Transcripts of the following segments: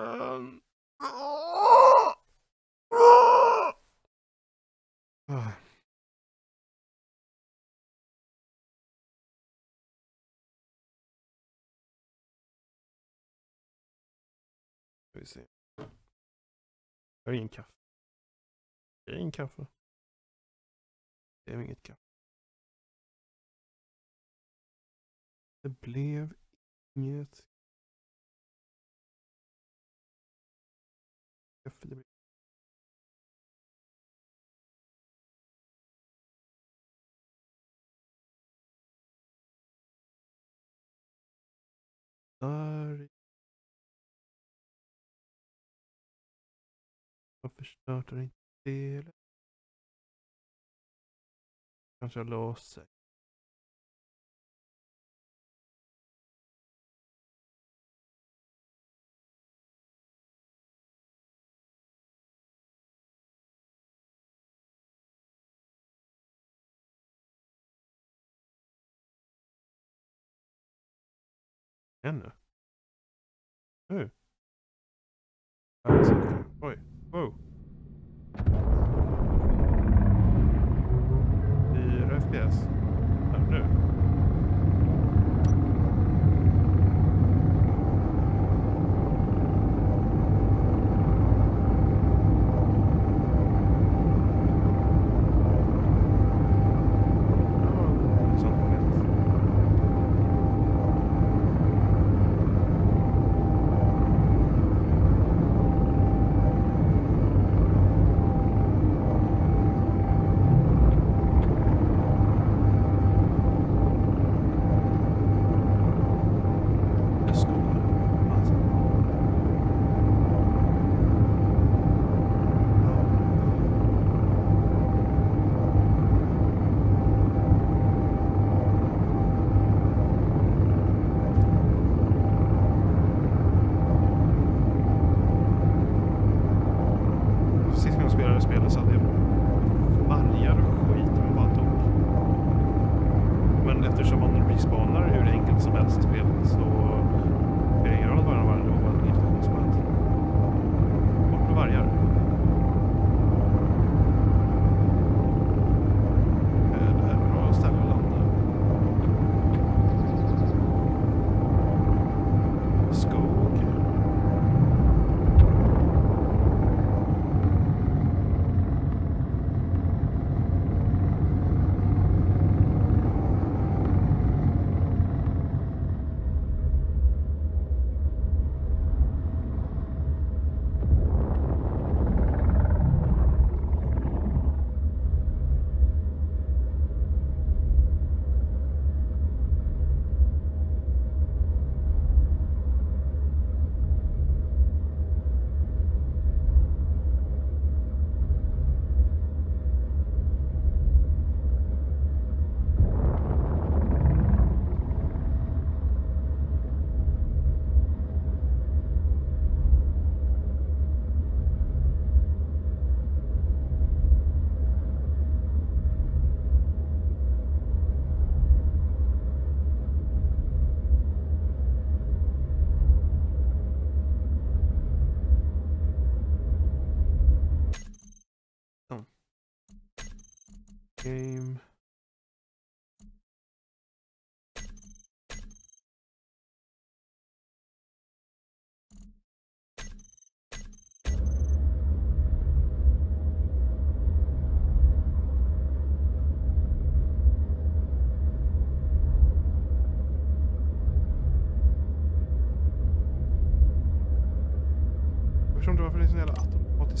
Um. Ska vi se. Jag har ingen kaffe. Jag har ingen kaffe. Det är inget kaffe. Det blev inget kaffe. Det Jag Där. Varför startar inte? Kanske har låst Ännu? Nu? Alltså, oj, wow. Fyra FPS.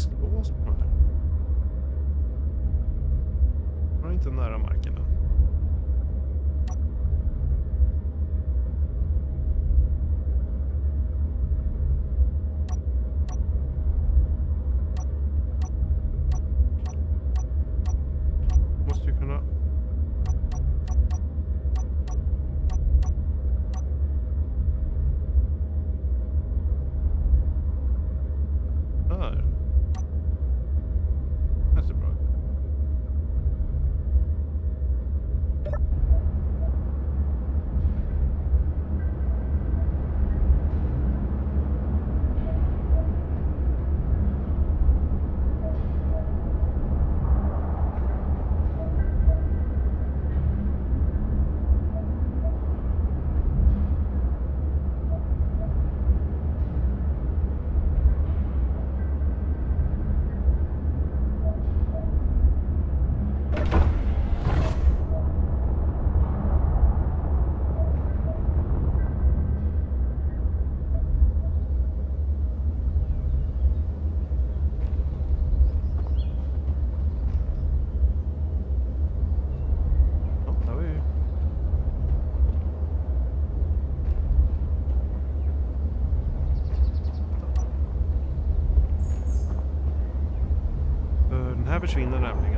Automatiskt lås på den här. Var inte nära marken än. Måste ju kunna... Där. Det ser bra ut försvinner nämligen.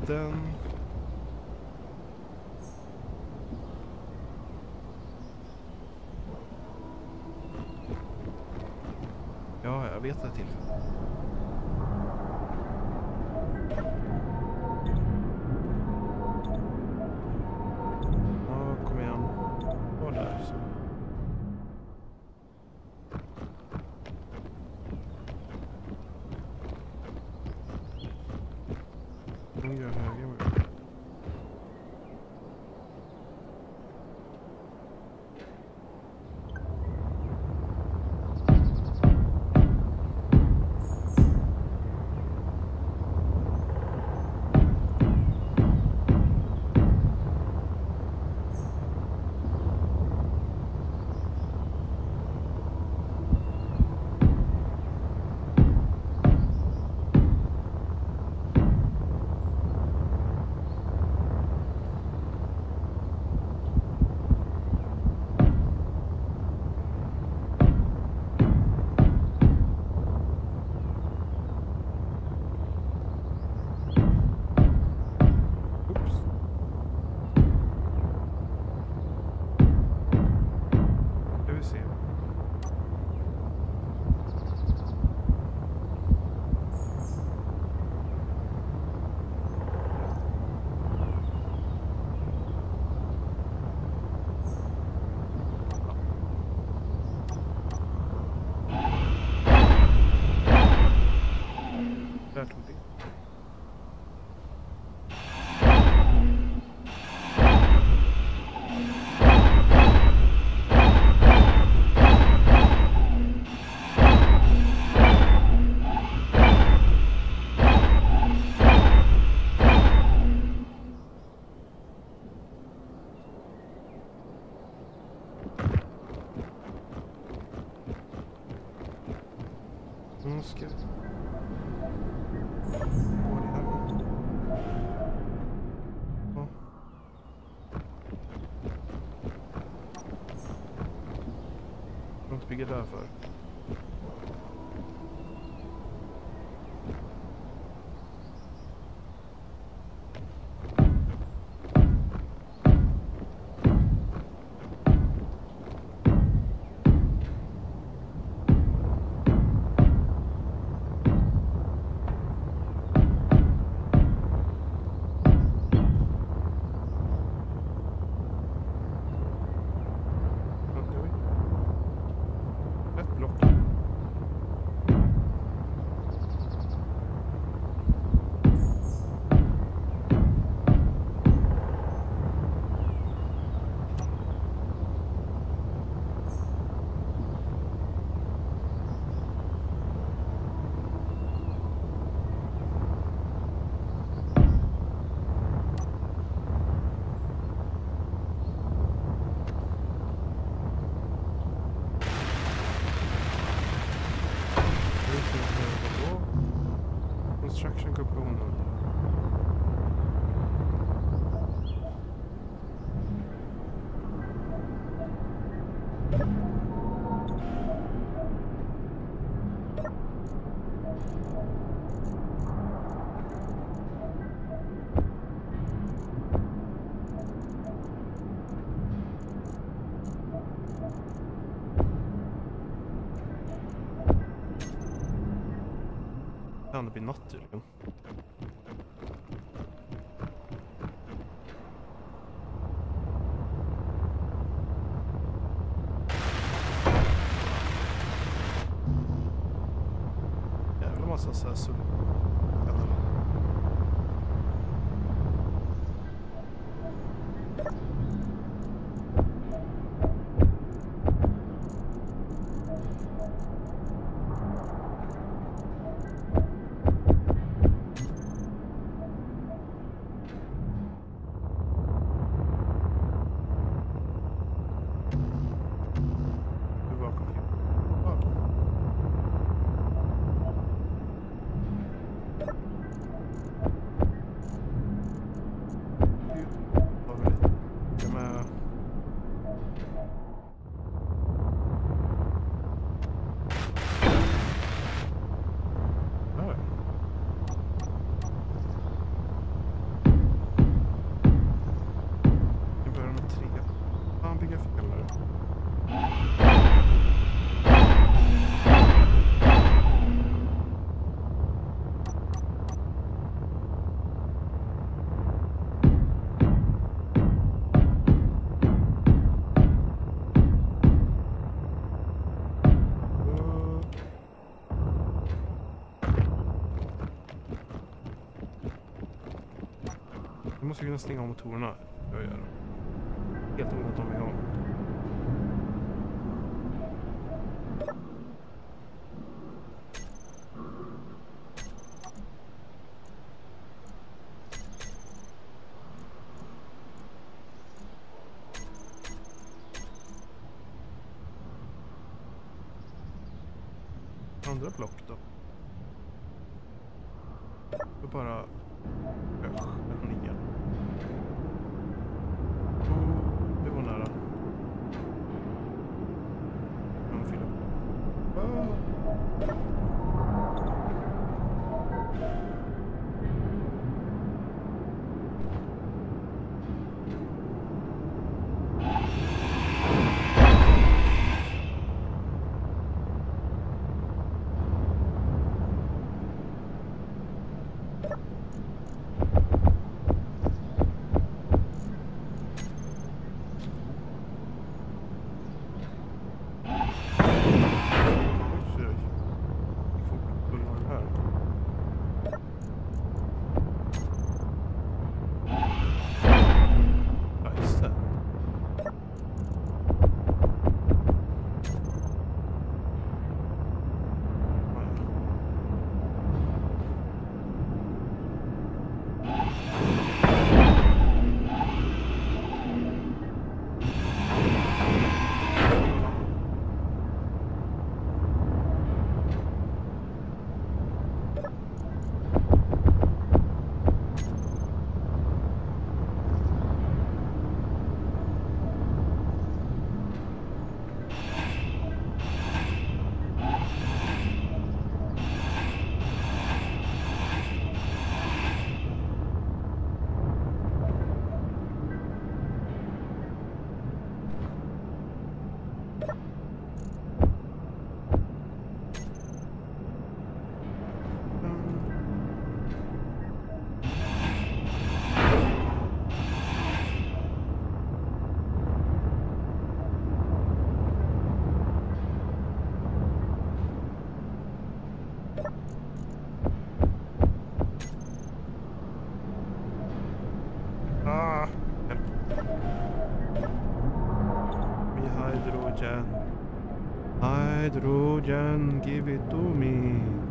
jakten. Ja, jag vet det till. i natt tydligen. Jävla massa så här Vi måste kunna stänga av motorerna. Jag gör det. Helt onödigt om vi Hydrogen, give it to me.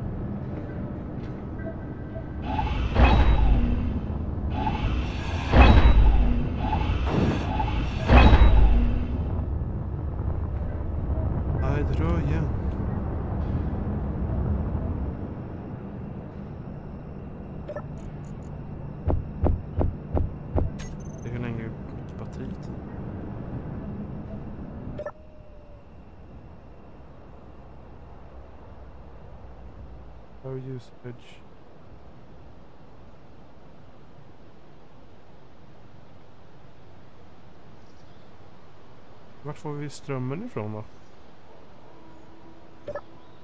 Får vi strömmen ifrån då?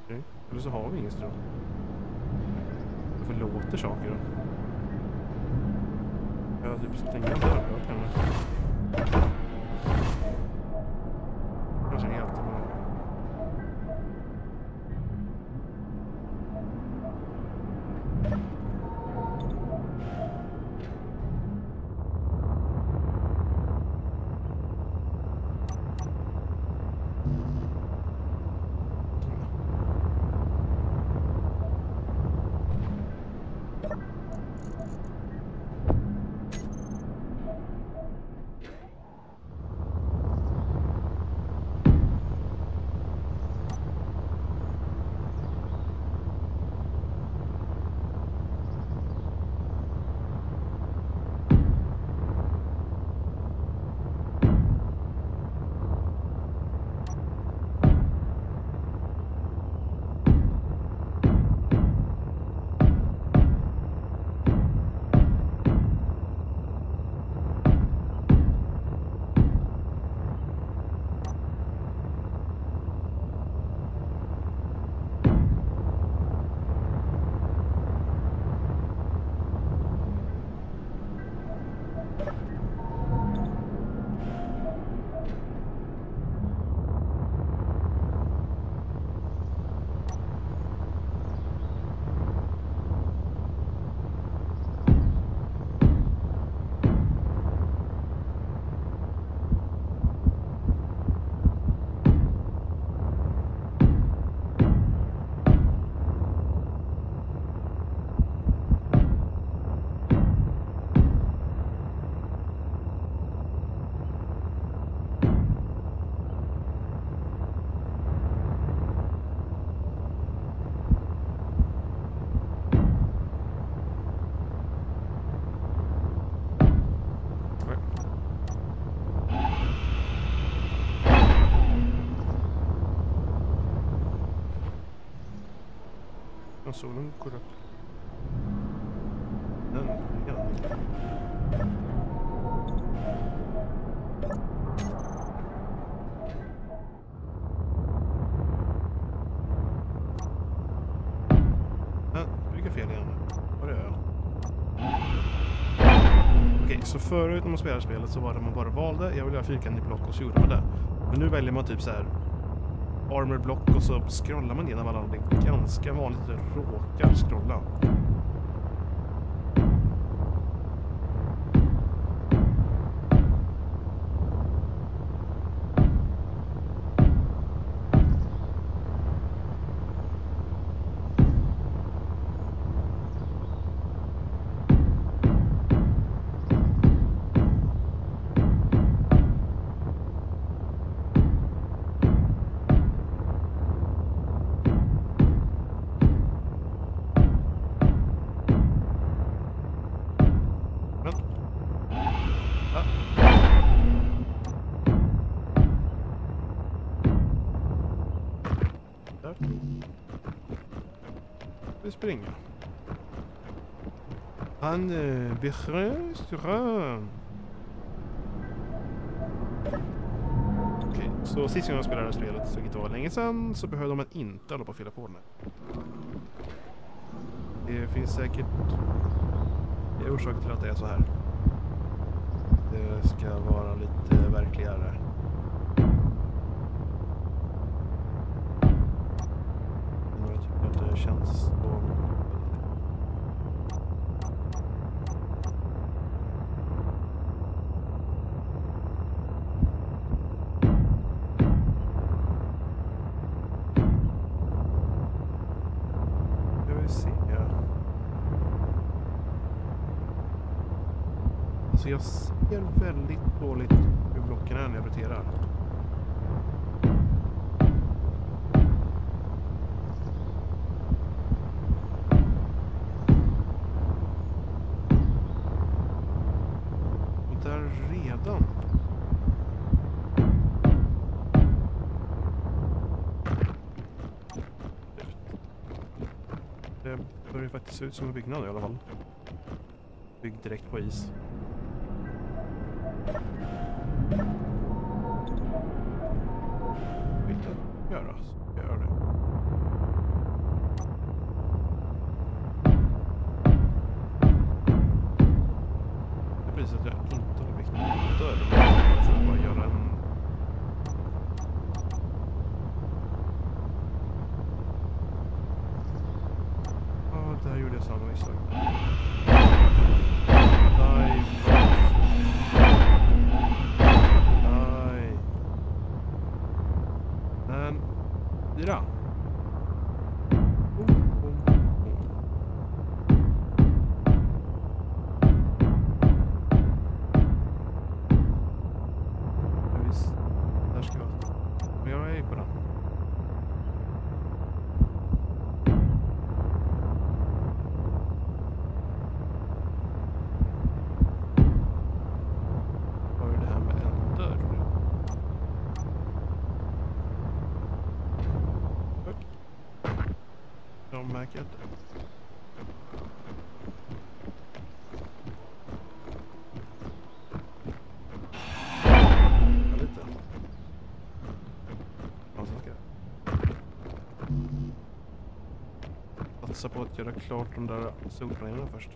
Okej, Eller så har vi ingen ström. Varför låter saker då? Jag typ stänga dörren kanske. Kanske när solen går upp. Den redan. Ja, det jag? Okej, så förut när man spelade spelet så var det man bara valde, jag vill göra fyrkantig block och så gjorde man det. Men nu väljer man typ så här armor block och så scrollar man igenom alla. Det är ganska vanligt att råkar scrolla. Vi springer. Han eh, behövs restaurang. Okej, så sist gången jag spelade det här spelet, vilket var länge sedan, så behövde man inte hålla på och fylla på den här. Det finns säkert det är orsak till att det är så här. Det ska vara lite verkligare. Men jag då. så... Alltså, jag ser väldigt dåligt hur blocken är när jag roterar. Och där redan. Det det ser ut som en byggnad i alla fall. Byggd direkt på is. Jag satsa på att göra klart de där solpanelerna först.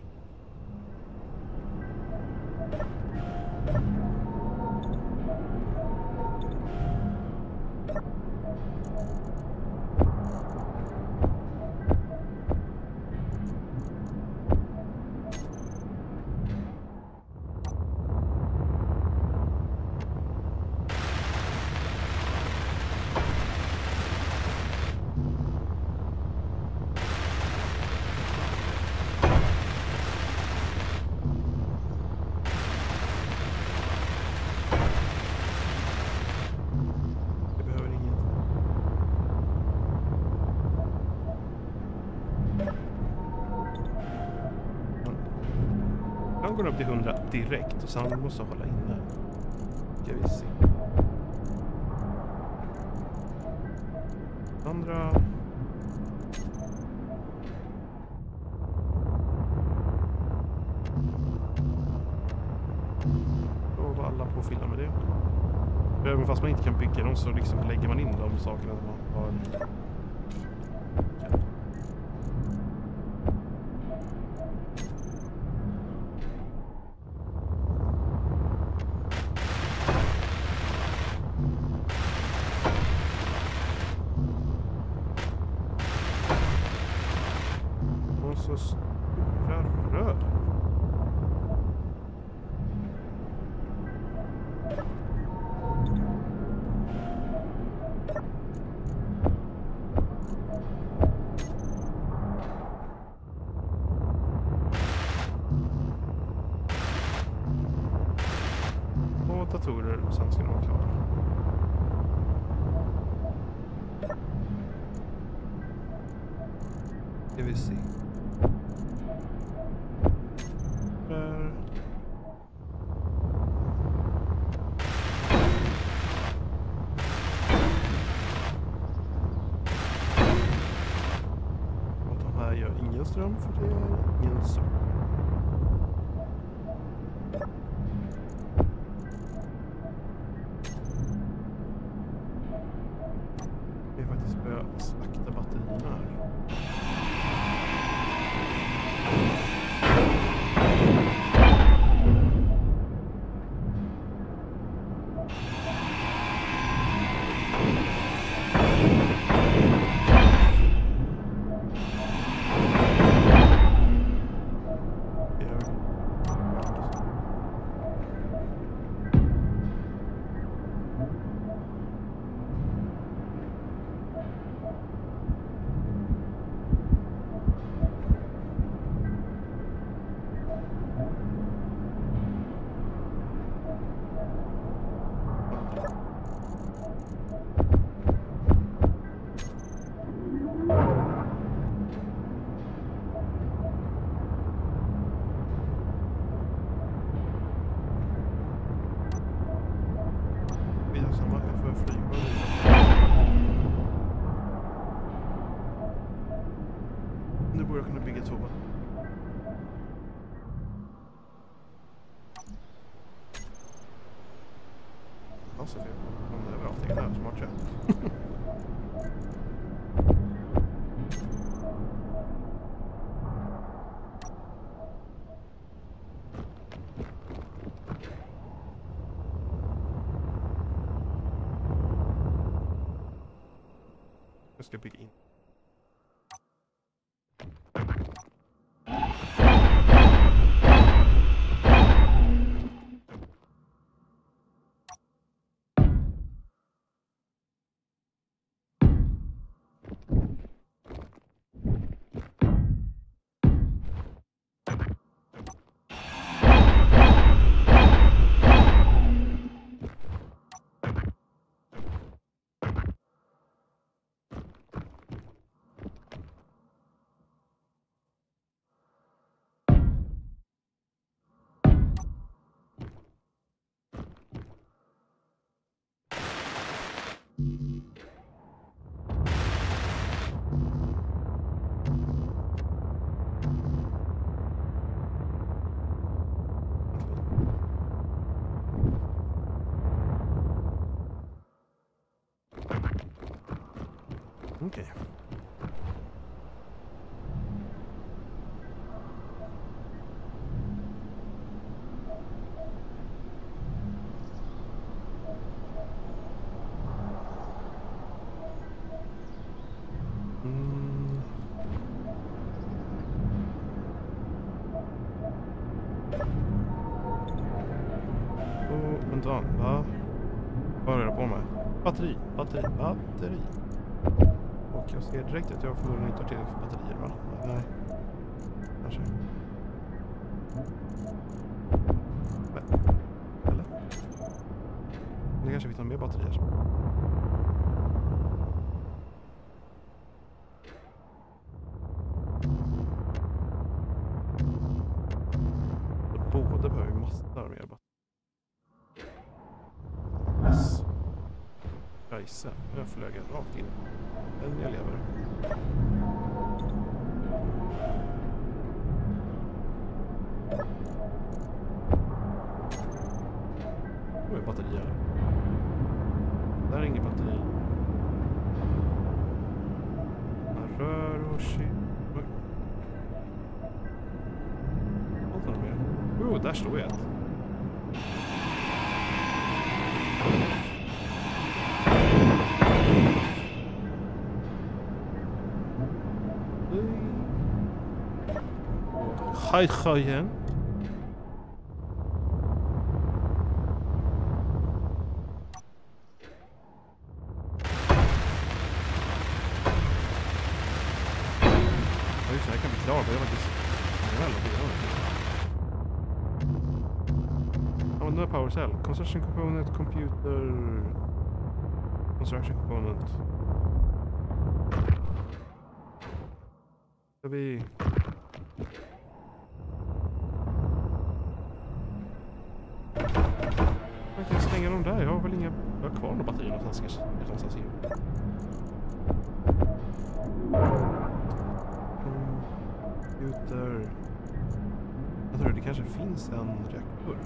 går den upp till 100 direkt och sen måste jag hålla inne. Ska vi se. Andra... Då var alla på att fylla med det. Även fast man inte kan bygga dem så liksom lägger man in de sakerna som man har Olympic Okej. Mm. Oh, vänta, va? Vad rör jag på med? Batteri, batteri, batteri. Jag ser direkt att jag förmodligen inte har tillräckligt för batterier va? Nej. Kanske. Men. Eller? Det kanske finns några mer batterier. Cell. Construction component, computer... Construction component. Ska några batterier någonstans Computer... Jag tror det kanske finns en reaktor.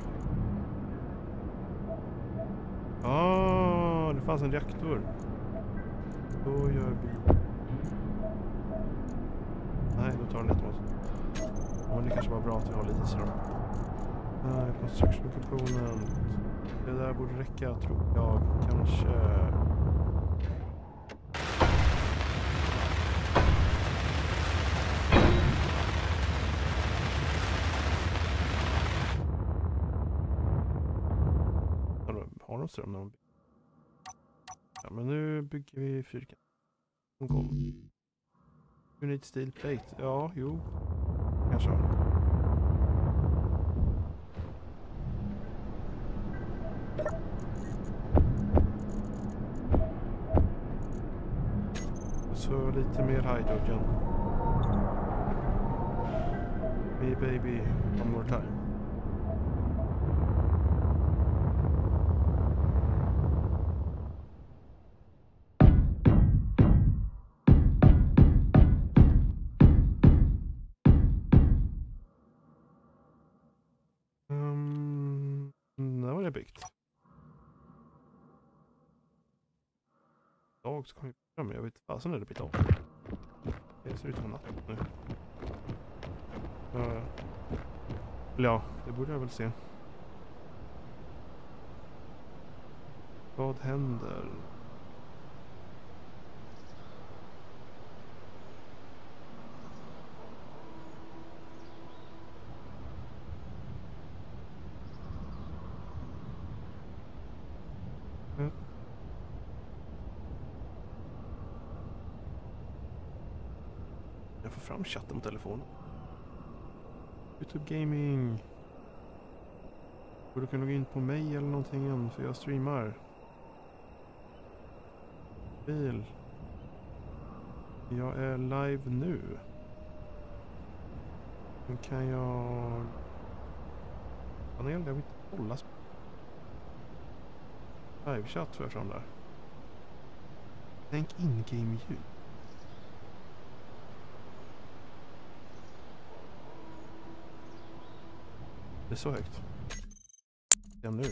Ah, det fanns en reaktor. Då gör vi... Nej, då tar den lite oss. Men det kanske var bra att vi har lite ström. Nej, construction component. Det där borde räcka tror jag. Kanske... Har de- Har de ström när de? Ja, men nu bygger vi fyrkant. Kom. Unit steel plate. Ja, jo. Kanske. Så lite mer hydrogen. Me baby, one more time. Dag så fram. Jag vet inte fasen när det blir dag. Det ser ut som natt nu. Uh, ja, det borde jag väl se. Vad händer? Mm. Fram chatten på telefonen. Youtube Gaming. Borde kunna gå in på mig eller någonting än, för jag streamar. Bil. Jag är live nu. Men kan jag... Panel, jag vill inte kolla... Livechatt får jag fram där. Tänk in-game-ljud. Det är så högt. Ja, nu.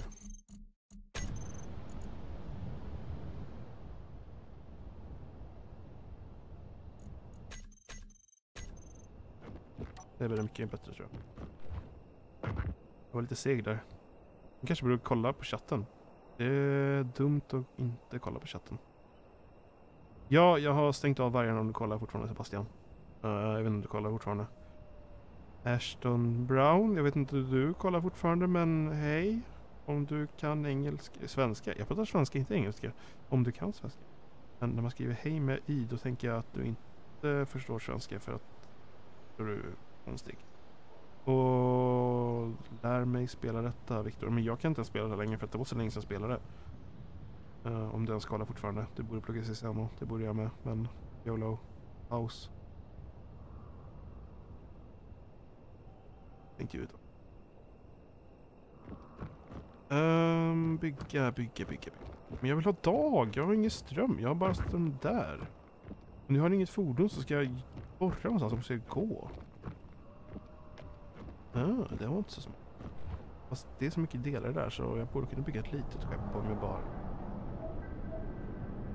Det blir mycket bättre tror jag. Jag var lite seg där. Jag kanske borde kolla på chatten. Det är dumt att inte kolla på chatten. Ja, jag har stängt av vargarna om du kollar fortfarande Sebastian. Uh, jag vet inte om du kollar fortfarande. Ashton Brown, jag vet inte hur du kollar fortfarande men hej. Om du kan engelska, svenska, jag pratar svenska inte engelska. Om du kan svenska. Men när man skriver hej med i då tänker jag att du inte förstår svenska för att då är du konstig. Och lär mig spela detta Viktor. Men jag kan inte ens spela det längre för att det var så länge sedan jag spelade. Uh, om du ens kollar fortfarande. Du borde plugga CSMO. Det borde jag med. Men YOLO. House. Thank you. Um, bygga, bygga, bygga, bygga. Men jag vill ha dag. Jag har ingen ström. Jag har bara ström där. Om ni har inget fordon så ska jag borra någonstans. och måste gå. Ah, det var inte så smart. Fast det är så mycket delar där så jag borde kunna bygga ett litet skepp om jag bara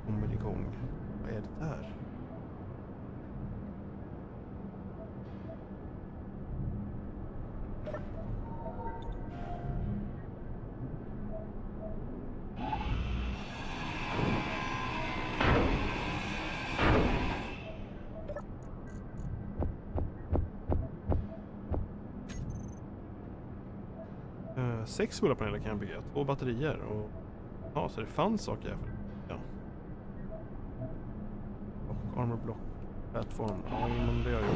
kommer igång. Vad är det där? Sex solpaneler kan jag bygga, två batterier och ja, så det fanns saker jag... Ja. Och armor block plattform. Ja, men det har jag gjort.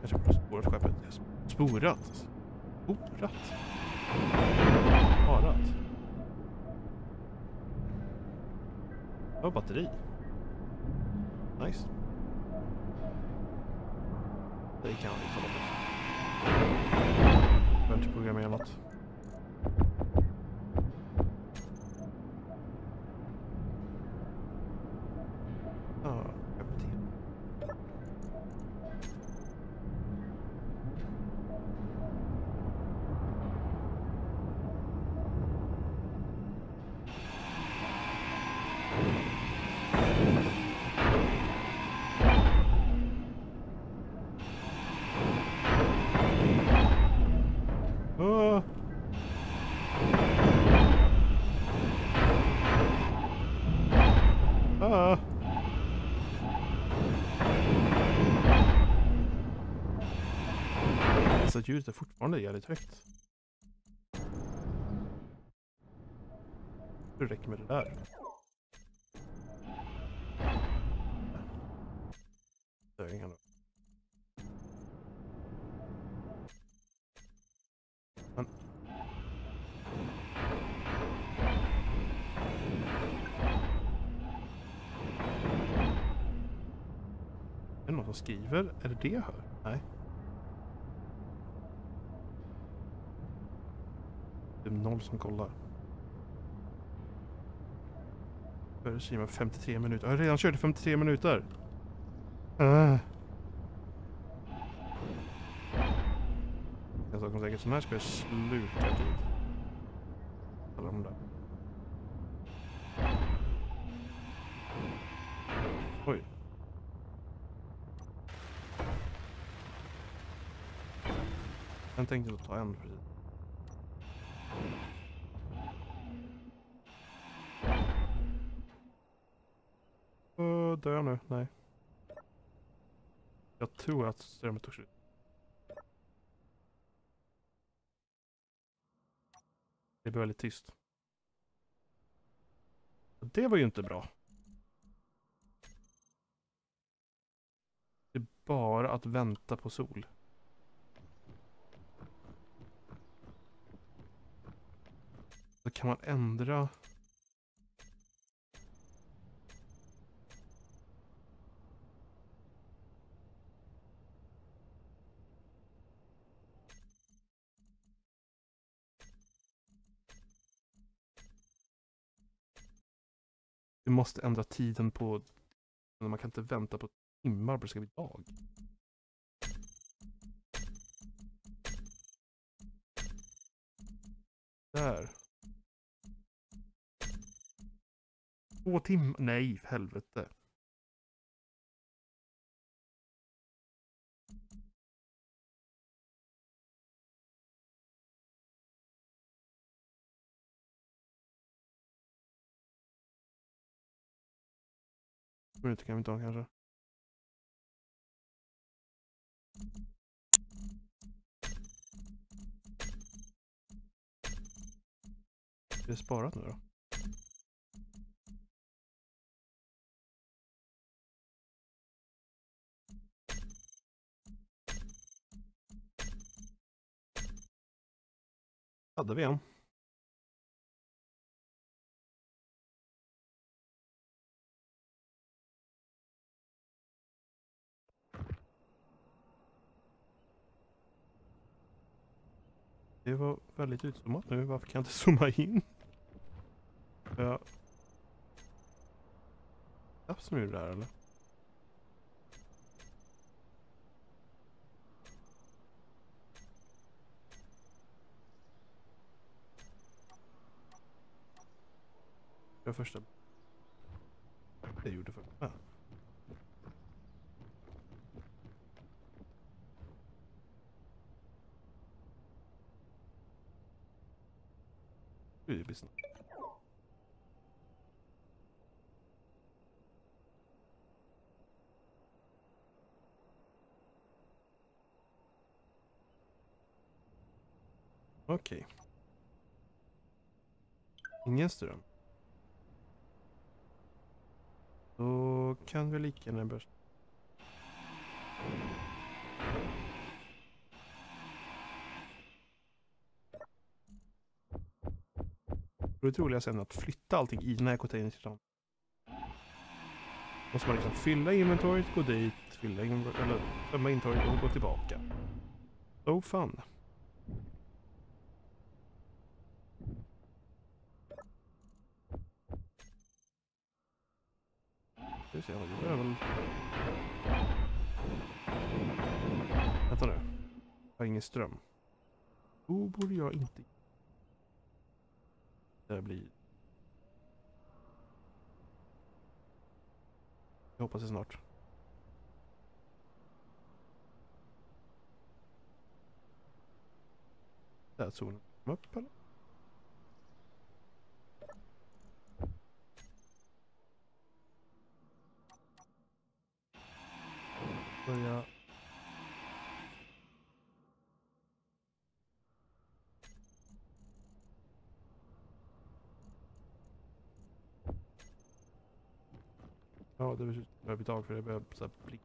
Kanske borde spårat skeppet. Sporat? Sporat? Sparat? Det var batteri. Nice. Vi kan vi kolla på. Jag behöver inte typ programmera något. Ah. Alltså ljudet är fortfarande jävligt högt. Hur räcker med det där. Döingarna. Men... De skriver? Är det det jag hör? Nej. Det är noll som kollar. Börjar streama 53 minuter. Jag har redan kört i 53 minuter. Ah. Jag sa säkert sån här ska jag sluta tid. Alla de där. Jag tänkte ta en precis. Uh, dör jag nu? Nej. Jag tror att strömmen tog slut. Det blev väldigt tyst. Det var ju inte bra. Det är bara att vänta på sol. Då kan man ändra Vi måste ändra tiden på... Man kan inte vänta på timmar på det ska bli dag. Där. Två timmar? Nej, för helvete. minuter kan vi ta kanske. Är det sparat nu då? Hade vi en? Det var väldigt utzoomat nu. Varför kan jag inte zooma in? Ja. jag som gjorde det där eller? Jag första. Det gjorde för. Ah. Det blir snabbt. Okej. Ingen ström. Då kan vi lika gärna börja. Det är troligast sen att flytta allting i den här containern till dem. Måste man liksom fylla inventoriet, gå dit, fylla in, eller tömma inventoriet och gå tillbaka. Oh, so fun. Vi se, det är väl? Vänta nu. Jag har ingen ström. Då borde jag inte... Det blir... Jag hoppas det snart. Där solen kom upp eller? Ja, det behöver vi tag för det behöver så här blick.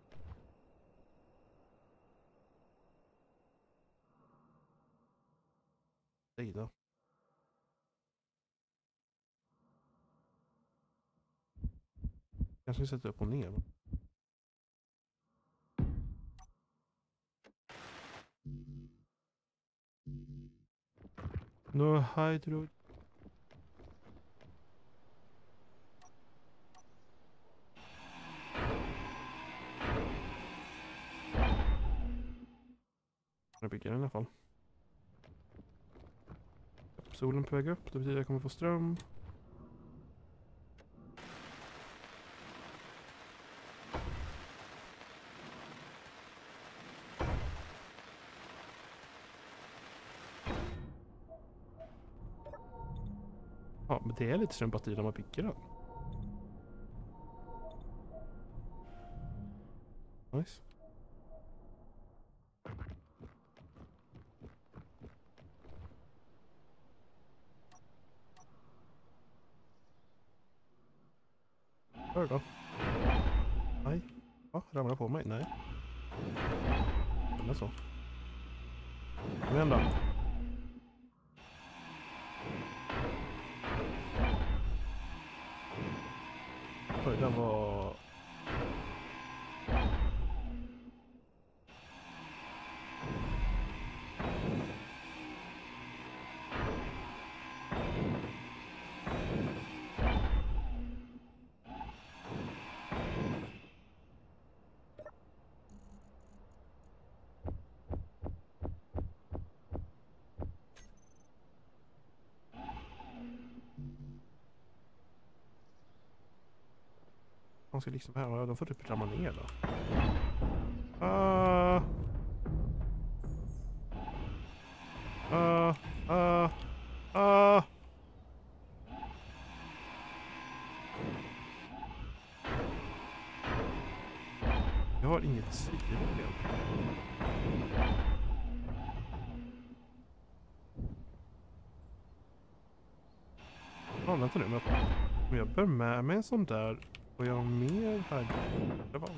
Sida. Kanske sätter upp och ner. va? No hydro. Jag bygger den i alla fall. Solen på väg upp, det betyder att jag kommer få ström. Ja, men det är lite strömbatteri när man bygger den. Nice. Då. Nej. Ja, Ramlar på mig? Nej. Eller så. Kom igen då. Oj, den var... ska liksom här, de får typ ramla ner då. Uh. Uh. Uh. Uh. Jag har inget sidben. Ja, vänta nu. Men om jag bär med mig en sån där Får jag mer här? Det var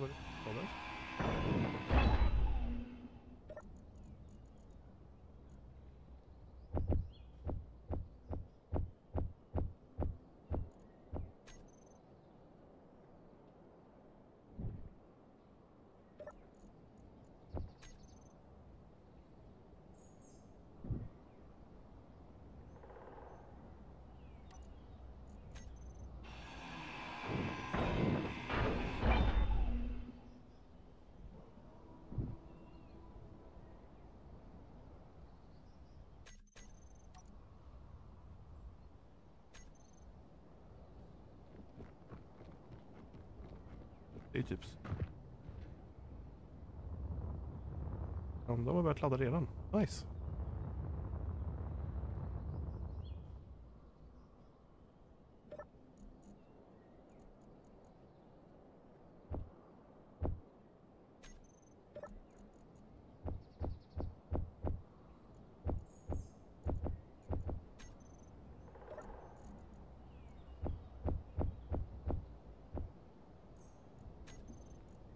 börjat ladda redan. Nice.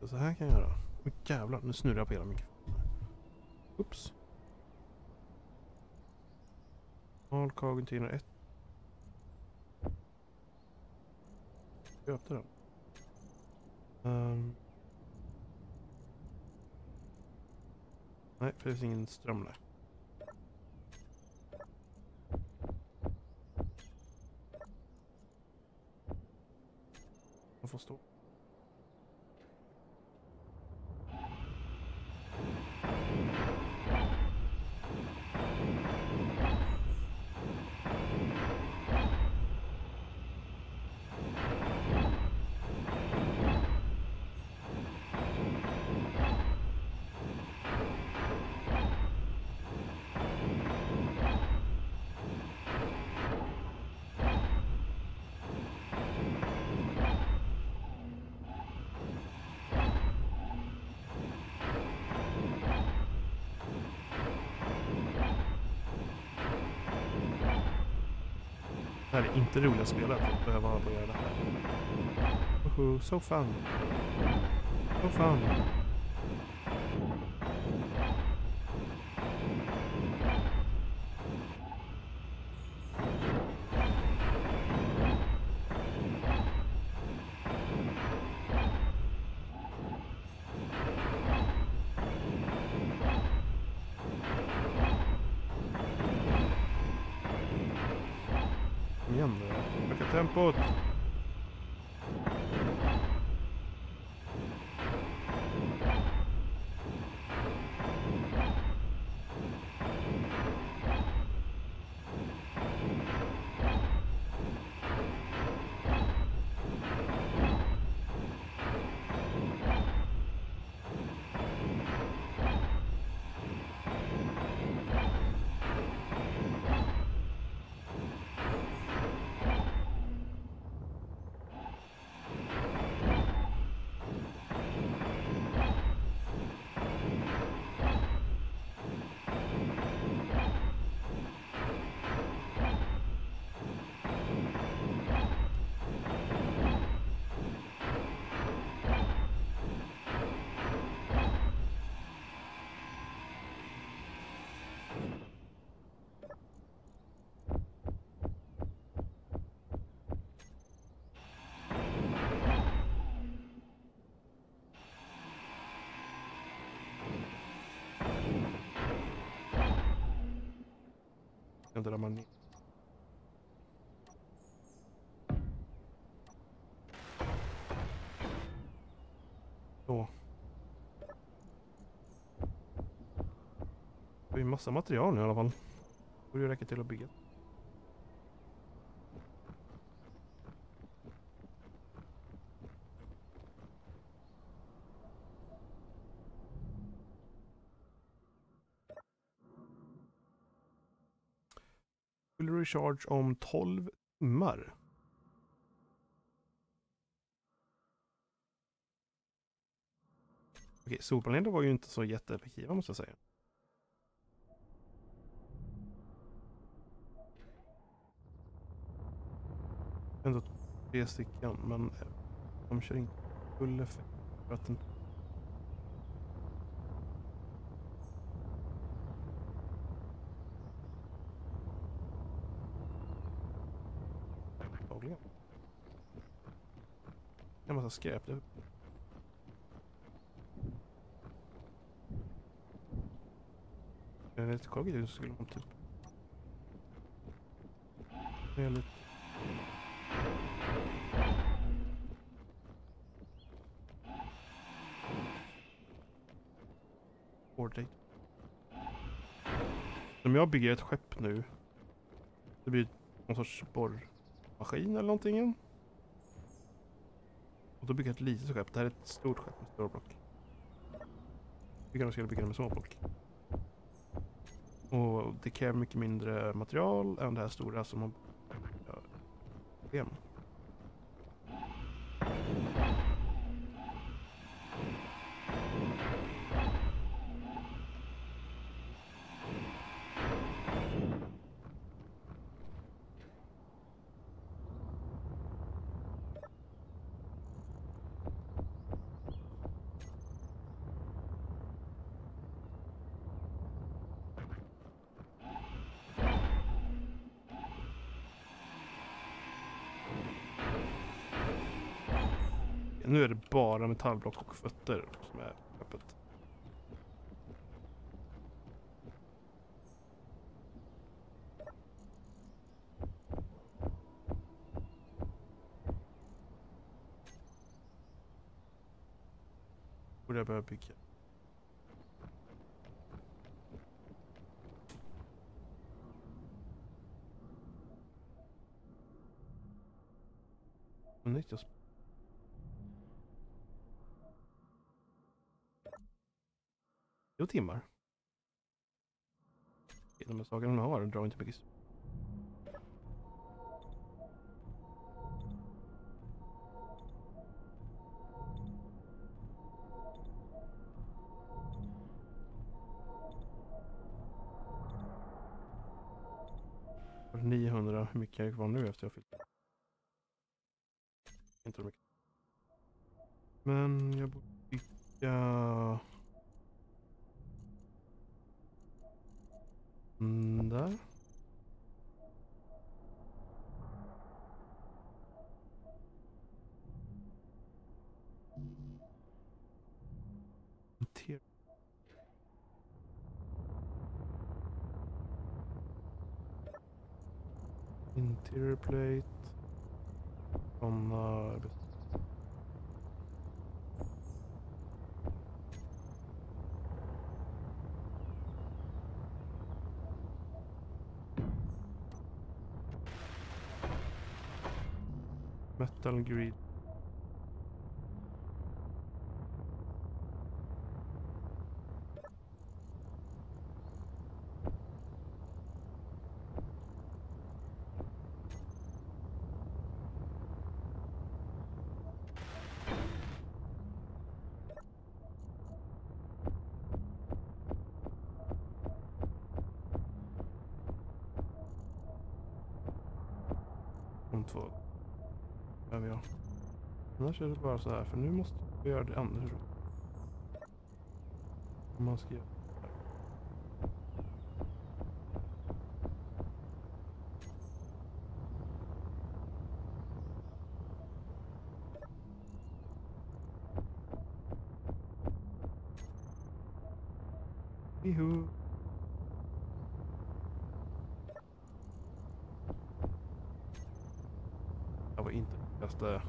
Så här kan jag göra. Oh, jävlar, nu snurrar jag på hela mikrofonen. Oops. All container 1. Köpte den. Um. Nej, för det finns ingen ström där. Här är inte roliga spel att behöva hålla på och göra det här. Woho, so fun. So fun. Massa material nu i alla fall. Borde ju räcka till att bygga. Full recharge om 12 timmar. Okej, solpaneler var ju inte så jätteeffektiva måste jag säga. Ändå tre stycken, men eh, de kör inte full effekt för att den Antagligen. En massa skräp. Det... Det är lite kogigt ut så skulle man typ... Det är lite... jag bygger ett skepp nu. Det blir någon sorts borrmaskin eller någonting. Och då bygger jag ett litet skepp. Det här är ett stort skepp med stora block. Tycker de skulle bygga det med små block. Och det kräver mycket mindre material än det här stora som har problem. metallblock och fötter som är öppet. Borde jag börja bygga? Nyttjas. 30 timmar. De här sakerna de har drar inte mycket Niohundra, hur mycket är det kvar nu efter jag fyllt? Inte mycket. Men jag borde bygga... Mm, där. Inter- Interior plate. Såna... Metal grid. Annars är det bara så här, för nu måste vi göra det andra. Om man ska göra det här. Juhu. Jag var inte det bästa.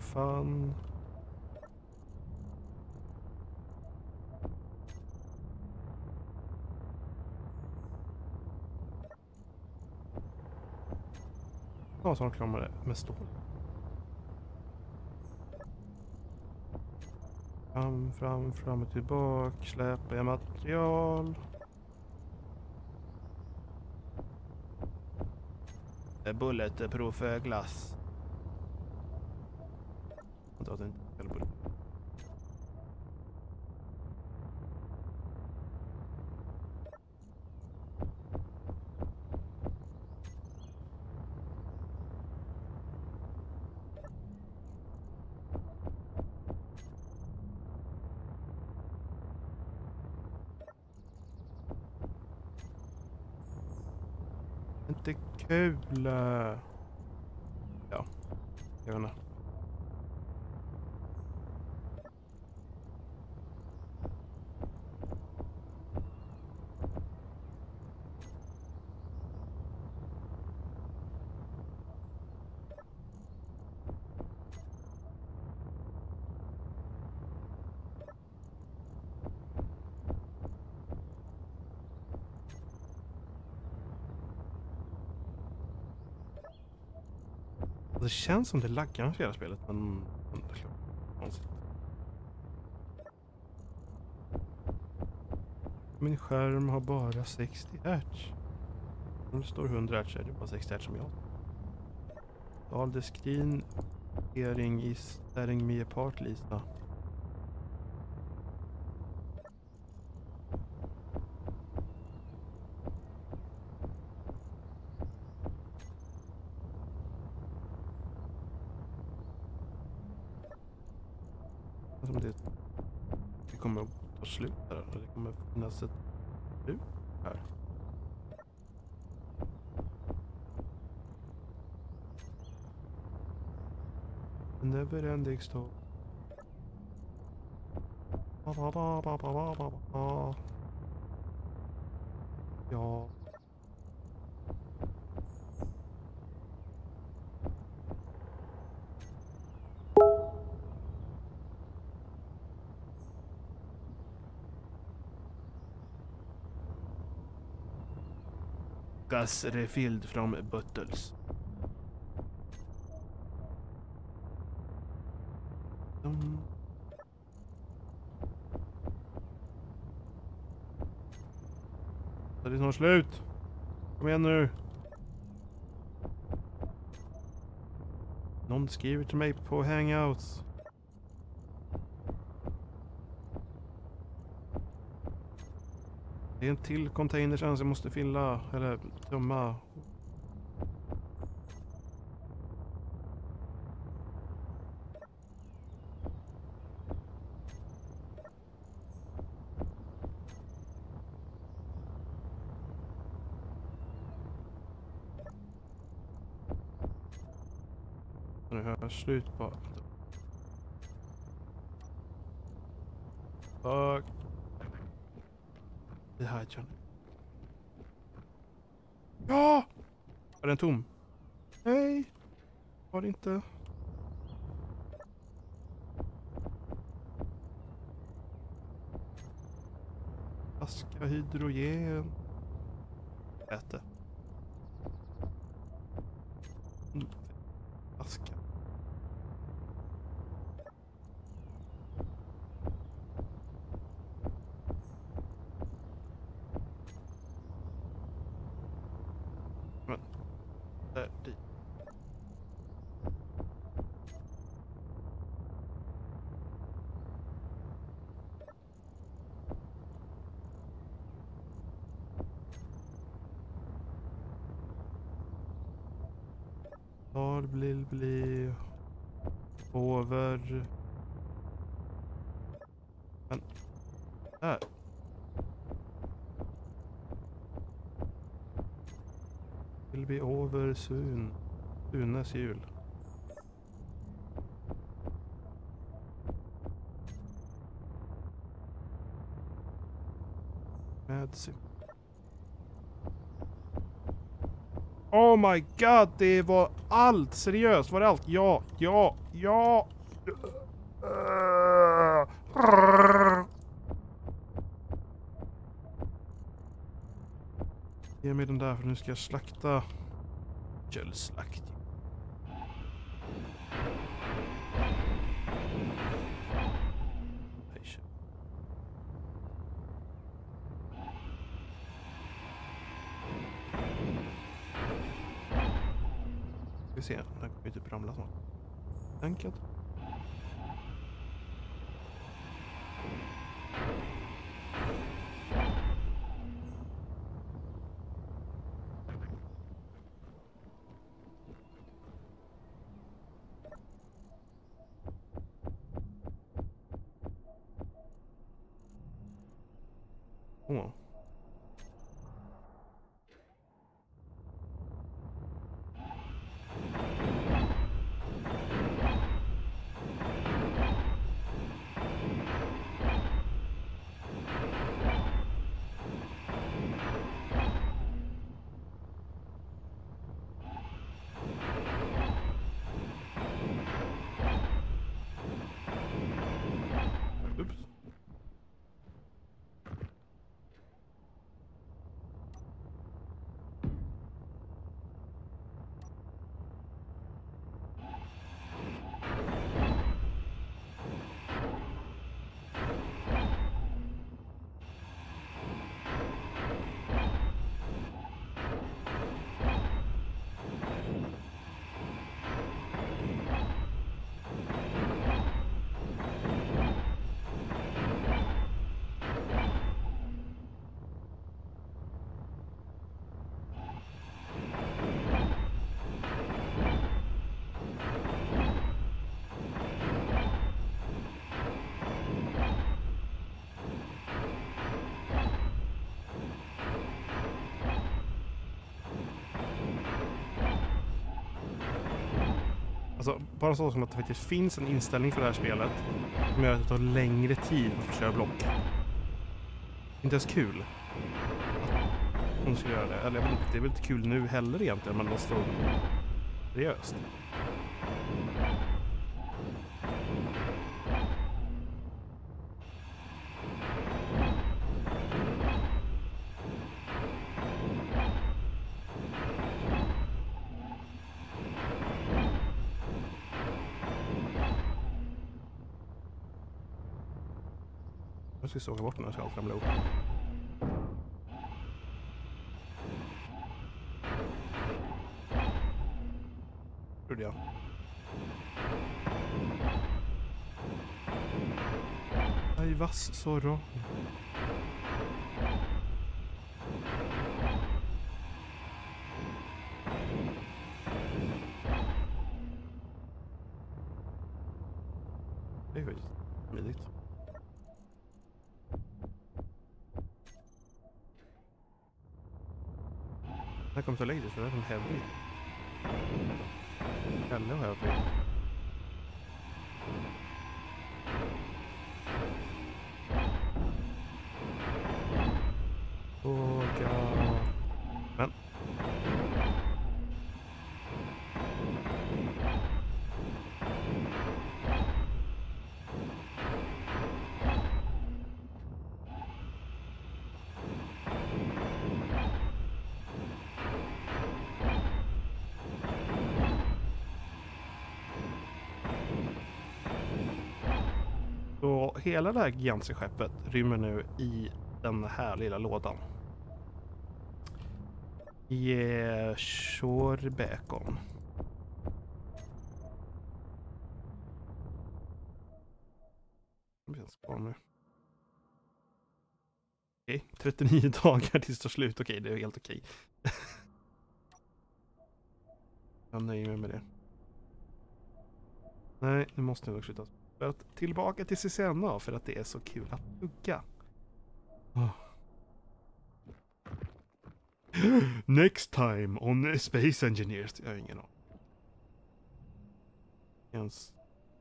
Fan. Ja, så de klarat med, med stål. Fram, fram, fram och tillbaka. Släpa jag material. Bulletproof eh, glass. Vänta, det är inte heller bullet. Inte kul. Eh. Ja, jag vet inte. Känns som det laggar med hela spelet men... konstigt. Min skärm har bara 60 Hz. Om det står 100 Hz är det bara 60 Hz som jag Valde screen hearing i staring me apart Lisa. next door. Gas refilled from bottles. Snart slut. Kom igen nu. Någon skriver till mig på hangouts. Det är en till container sen som jag måste fylla, eller tömma. Nu har jag slut på... Fuck. Det här är Ja! Är den tom? Nej. Var det inte. Aska hydrogen. Äte. Mm. Aska. Men, där, dit. Var bli bli över men där vill är Sun Sunes jul med Oh my god, det var allt! Seriöst, var det allt? Ja, ja, ja! Ge mig den där för nu ska jag slakta köldslakt. Ska vi se, den kommer ju typ ramla snart. Enkelt. Bara så som att det faktiskt finns en inställning för det här spelet som gör att det tar längre tid att köra block. Inte ens kul. Om du skulle göra det. Eller jag vet inte, det är väl inte kul nu heller egentligen, men det måste vara seriöst. Faktiskt såga bort den här så jag ramlar ihop. Trodde jag. Aj, vass Zorro. Det Här kommer ta längre för det här är en heavy. Hela det här gigantiska skeppet rymmer nu i den här lilla lådan. I eh, Det finns kvar nu. Okej, 39 dagar tills det tar slut. Okej, det är helt okej. Jag nöjer mig med det. Nej, nu måste jag dock sluta för att tillbaka till CCNA för att det är så kul att tugga. Oh. Next time on Space Engineers. Jag har ingen aning. Ens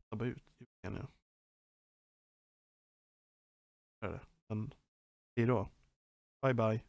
snabba ut kan jag. Det är det. Men hej då. Bye bye.